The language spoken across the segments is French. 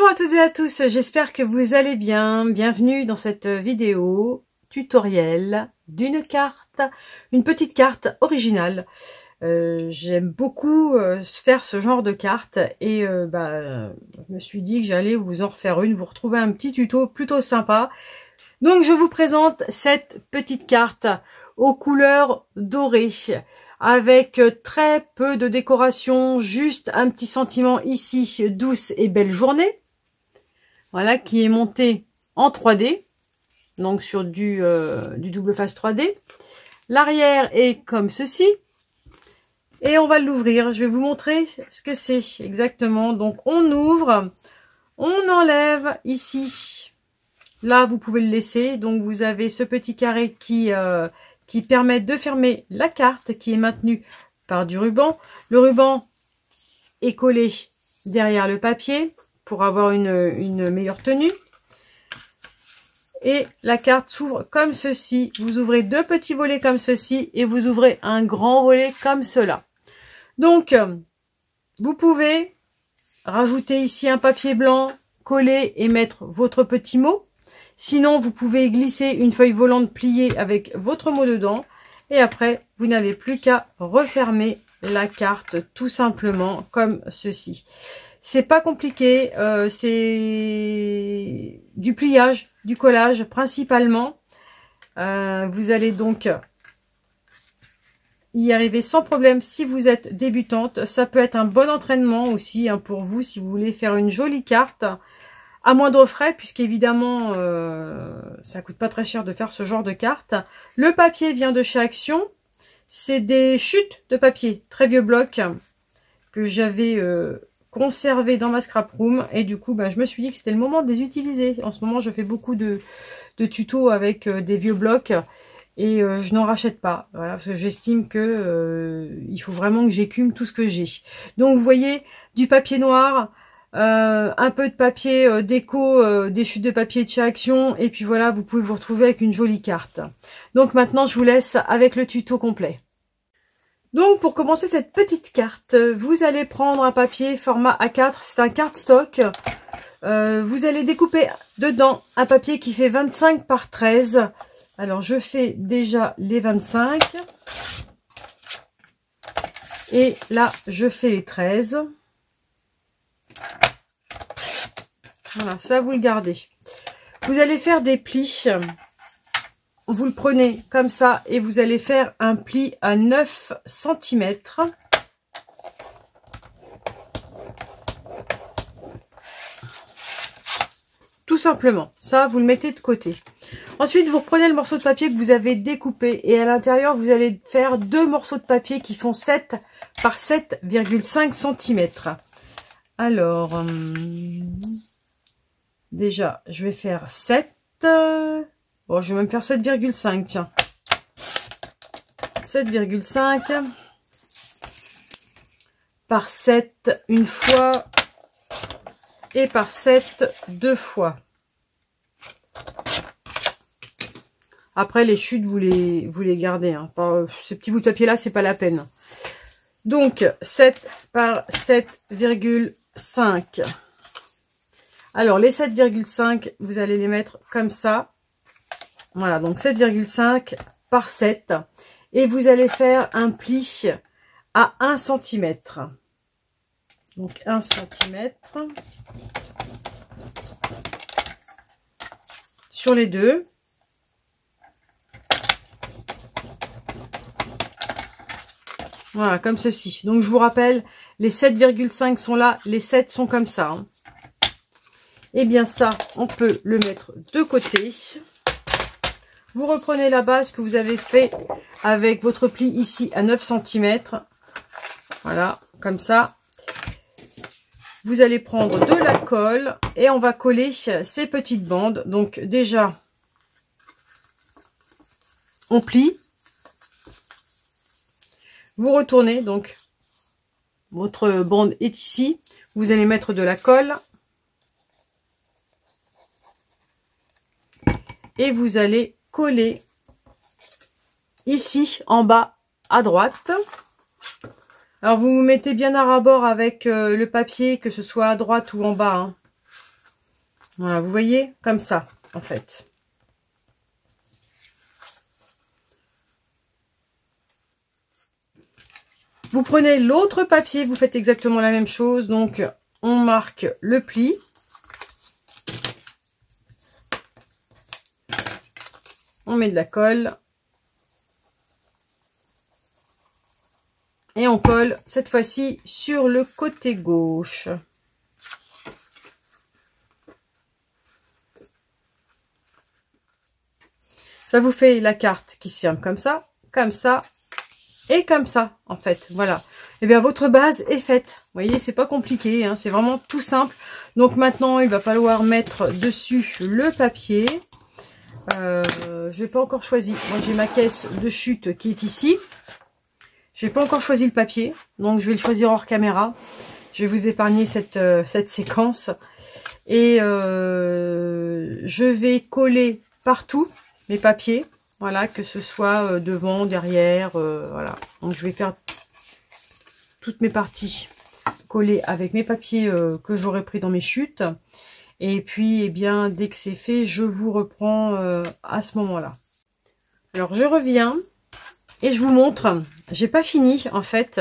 Bonjour à toutes et à tous, j'espère que vous allez bien. Bienvenue dans cette vidéo tutoriel d'une carte, une petite carte originale. Euh, j'aime beaucoup euh, faire ce genre de carte et euh, bah, je me suis dit que j'allais vous en refaire une, vous retrouver un petit tuto plutôt sympa. Donc je vous présente cette petite carte aux couleurs dorées avec très peu de décoration, juste un petit sentiment ici, douce et belle journée. Voilà, qui est monté en 3D, donc sur du, euh, du double face 3D. L'arrière est comme ceci. Et on va l'ouvrir. Je vais vous montrer ce que c'est exactement. Donc on ouvre, on enlève ici. Là, vous pouvez le laisser. Donc vous avez ce petit carré qui... Euh, permettent de fermer la carte qui est maintenue par du ruban. Le ruban est collé derrière le papier pour avoir une, une meilleure tenue. Et la carte s'ouvre comme ceci. Vous ouvrez deux petits volets comme ceci et vous ouvrez un grand volet comme cela. Donc, vous pouvez rajouter ici un papier blanc, coller et mettre votre petit mot. Sinon, vous pouvez glisser une feuille volante pliée avec votre mot dedans. Et après, vous n'avez plus qu'à refermer la carte tout simplement comme ceci. C'est pas compliqué, euh, c'est du pliage, du collage principalement. Euh, vous allez donc y arriver sans problème si vous êtes débutante. Ça peut être un bon entraînement aussi hein, pour vous si vous voulez faire une jolie carte à moindre frais, puisqu'évidemment, euh, ça coûte pas très cher de faire ce genre de carte. Le papier vient de chez Action. C'est des chutes de papier, très vieux blocs, que j'avais euh, conservé dans ma scrap room. Et du coup, bah, je me suis dit que c'était le moment de les utiliser. En ce moment, je fais beaucoup de, de tutos avec euh, des vieux blocs. Et euh, je n'en rachète pas, voilà, parce que j'estime que euh, il faut vraiment que j'écume tout ce que j'ai. Donc vous voyez, du papier noir, un peu de papier déco, des chutes de papier de chez Action, et puis voilà, vous pouvez vous retrouver avec une jolie carte. Donc maintenant, je vous laisse avec le tuto complet. Donc pour commencer cette petite carte, vous allez prendre un papier format A4, c'est un cardstock. Euh, vous allez découper dedans un papier qui fait 25 par 13. Alors je fais déjà les 25. Et là, je fais les 13. Voilà, ça vous le gardez. Vous allez faire des plis. Vous le prenez comme ça et vous allez faire un pli à 9 cm. Tout simplement. Ça, vous le mettez de côté. Ensuite, vous reprenez le morceau de papier que vous avez découpé et à l'intérieur, vous allez faire deux morceaux de papier qui font 7 par 7,5 cm. Alors, hum, déjà, je vais faire 7. Bon, je vais même faire 7,5, tiens. 7,5 par 7 une fois et par 7 deux fois. Après, les chutes, vous les, vous les gardez. Hein. ce petit bout de papier-là, c'est pas la peine. Donc, 7 par 7,5. Alors, les 7,5, vous allez les mettre comme ça. Voilà, donc 7,5 par 7. Et vous allez faire un pli à 1 cm. Donc 1 cm. Sur les deux. Voilà, comme ceci. Donc, je vous rappelle, les 7,5 sont là, les 7 sont comme ça. Hein. Et eh bien ça, on peut le mettre de côté. Vous reprenez la base que vous avez fait avec votre pli ici à 9 cm. Voilà, comme ça. Vous allez prendre de la colle et on va coller ces petites bandes. Donc déjà, on plie. Vous retournez, donc votre bande est ici. Vous allez mettre de la colle. Et vous allez coller ici en bas à droite. Alors vous vous mettez bien à rabord avec euh, le papier, que ce soit à droite ou en bas. Hein. Voilà, vous voyez, comme ça, en fait. Vous prenez l'autre papier, vous faites exactement la même chose. Donc, on marque le pli. On met de la colle. Et on colle cette fois-ci sur le côté gauche. Ça vous fait la carte qui se ferme comme ça, comme ça et comme ça, en fait. Voilà. Et eh bien, votre base est faite. Vous voyez, c'est pas compliqué. Hein, c'est vraiment tout simple. Donc, maintenant, il va falloir mettre dessus le papier. Euh, je n'ai pas encore choisi. Moi, j'ai ma caisse de chute qui est ici. Je n'ai pas encore choisi le papier. Donc, je vais le choisir hors caméra. Je vais vous épargner cette, euh, cette séquence. Et euh, je vais coller partout mes papiers. Voilà, que ce soit euh, devant, derrière, voilà. Donc je vais faire toutes mes parties collées avec mes papiers que j'aurais pris dans mes chutes. Et puis, eh bien, dès que c'est fait, je vous reprends à ce moment-là. Alors, je reviens et je vous montre. J'ai pas fini, en fait.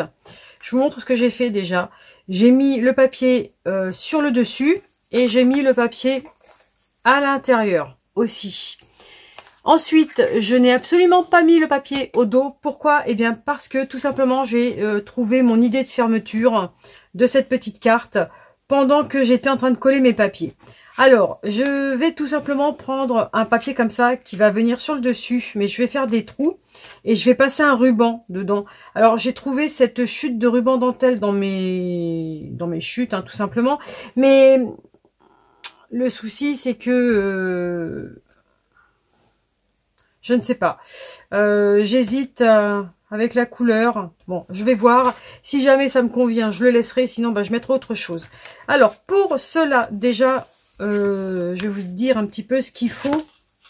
Je vous montre ce que j'ai fait déjà. J'ai mis le papier sur le dessus et j'ai mis le papier à l'intérieur aussi. Ensuite, je n'ai absolument pas mis le papier au dos. Pourquoi? Eh bien parce que tout simplement j'ai euh, trouvé mon idée de fermeture de cette petite carte pendant que j'étais en train de coller mes papiers. Alors, je vais tout simplement prendre un papier comme ça qui va venir sur le dessus, mais je vais faire des trous et je vais passer un ruban dedans. Alors, j'ai trouvé cette chute de ruban dentelle dans mes dans mes chutes, hein, tout simplement. Mais le souci, c'est que euh, je ne sais pas. Euh, j'hésite euh, avec la couleur. Bon, je vais voir. Si jamais ça me convient, je le laisserai. Sinon, bah, je mettrai autre chose. Alors, pour cela, déjà, euh, je vais vous dire un petit peu ce qu'il faut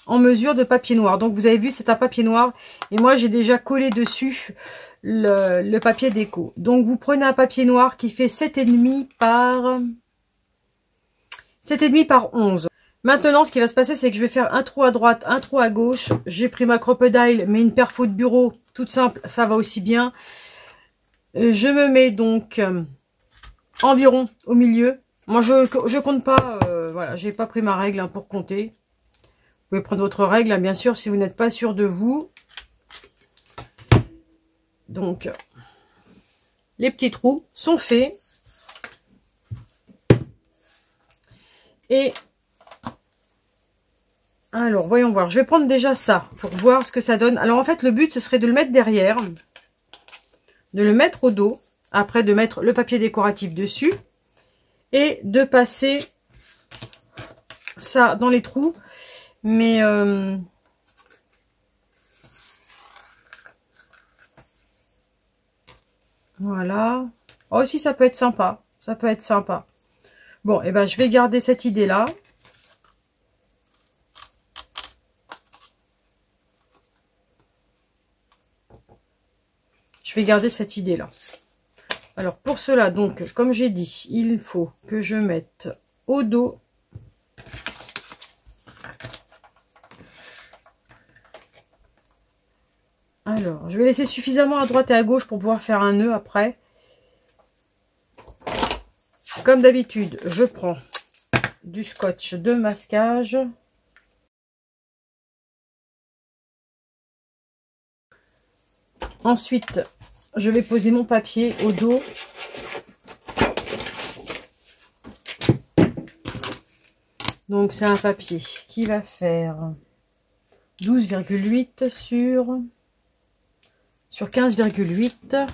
en mesure de papier noir. Donc, vous avez vu, c'est un papier noir. Et moi, j'ai déjà collé dessus le, papier déco. Donc, vous prenez un papier noir qui fait 7,5 par... 7,5 par 11. Maintenant, ce qui va se passer, c'est que je vais faire un trou à droite, un trou à gauche. J'ai pris ma crocodile, mais une perfo de bureau, toute simple, ça va aussi bien. Euh, je me mets donc euh, environ au milieu. Moi, je compte pas, euh, voilà, j'ai pas pris ma règle hein, pour compter. Vous pouvez prendre votre règle, hein, bien sûr, si vous n'êtes pas sûr de vous. Donc, les petits trous sont faits. Et alors, voyons voir. Je vais prendre déjà ça pour voir ce que ça donne. Alors, en fait, le but, ce serait de le mettre derrière, de le mettre au dos, après de mettre le papier décoratif dessus et de passer ça dans les trous. Mais... Euh, voilà. Oh, si, ça peut être sympa. Ça peut être sympa. Bon, et eh ben, je vais garder cette idée-là. Je vais garder cette idée là. Alors pour cela, donc, comme j'ai dit, il faut que je mette au dos Alors, je vais laisser suffisamment à droite et à gauche pour pouvoir faire un nœud après. Comme d'habitude, je prends du scotch de masquage. Ensuite, je vais poser mon papier au dos. Donc c'est un papier qui va faire 12,8 sur, sur 15,8.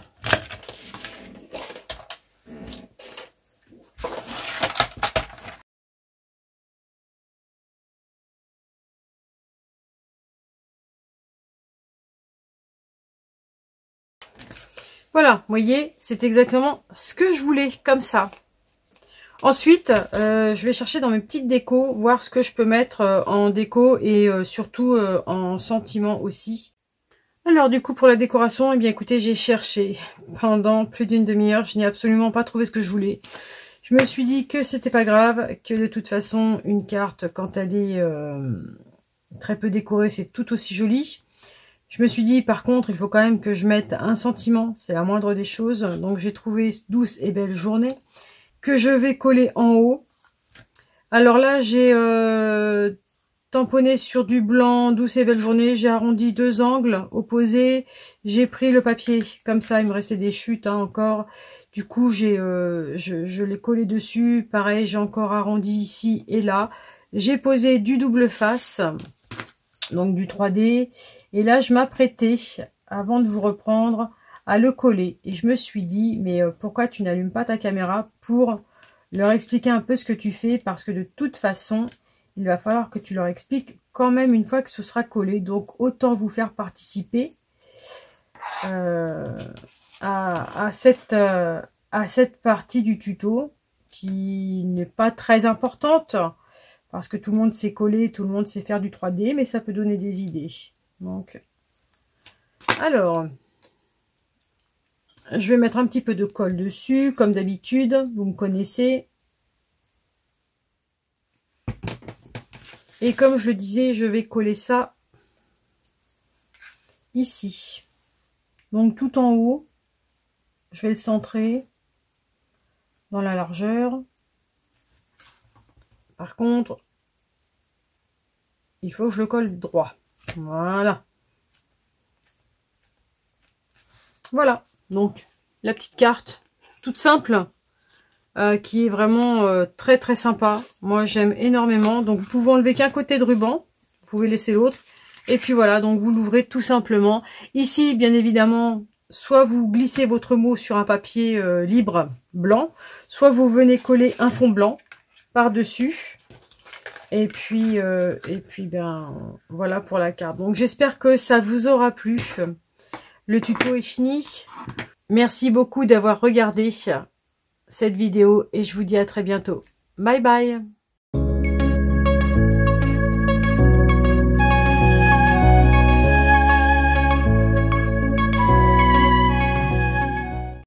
Voilà, vous voyez, c'est exactement ce que je voulais, comme ça. Ensuite, euh, je vais chercher dans mes petites décos, voir ce que je peux mettre euh, en déco et euh, surtout en sentiment aussi. Alors du coup, pour la décoration, eh bien écoutez, j'ai cherché pendant plus d'une demi-heure. Je n'ai absolument pas trouvé ce que je voulais. Je me suis dit que c'était pas grave, que de toute façon, une carte, quand elle est très peu décorée, c'est tout aussi joli. Je me suis dit, par contre, il faut quand même que je mette un sentiment, c'est la moindre des choses. Donc, j'ai trouvé Douce et Belle Journée, que je vais coller en haut. Alors là, j'ai euh, tamponné sur du blanc, Douce et Belle Journée. J'ai arrondi deux angles opposés. J'ai pris le papier, comme ça, il me restait des chutes hein, encore. Du coup, j'ai, euh, je, l'ai collé dessus. Pareil, j'ai encore arrondi ici et là. J'ai posé du double face, donc du 3D. Et là, je m'apprêtais, avant de vous reprendre, à le coller. Et je me suis dit, mais euh, pourquoi tu n'allumes pas ta caméra pour leur expliquer un peu ce que tu fais? Parce que de toute façon, il va falloir que tu leur expliques quand même une fois que ce sera collé. Donc, autant vous faire participer. Euh, à, cette, euh, à cette partie du tuto qui n'est pas très importante parce que tout le monde sait coller, tout le monde sait faire du 3D, mais ça peut donner des idées. Donc, alors, je vais mettre un petit peu de colle dessus, comme d'habitude, vous me connaissez. Et comme je le disais, je vais coller ça ici. Donc tout en haut, je vais le centrer dans la largeur. Par contre, il faut que je le colle droit. Voilà. Voilà. Donc, la petite carte, toute simple, euh, qui est vraiment euh, très très sympa. Moi, j'aime énormément. Donc, vous pouvez enlever qu'un côté de ruban. Vous pouvez laisser l'autre. Et puis voilà, donc vous l'ouvrez tout simplement. Ici, bien évidemment, soit vous glissez votre mot sur un papier euh, libre blanc, soit vous venez coller un fond blanc par-dessus. Et puis, euh, et puis ben voilà pour la carte. Donc j'espère que ça vous aura plu. Le tuto est fini. Merci beaucoup d'avoir regardé cette vidéo et je vous dis à très bientôt. Bye bye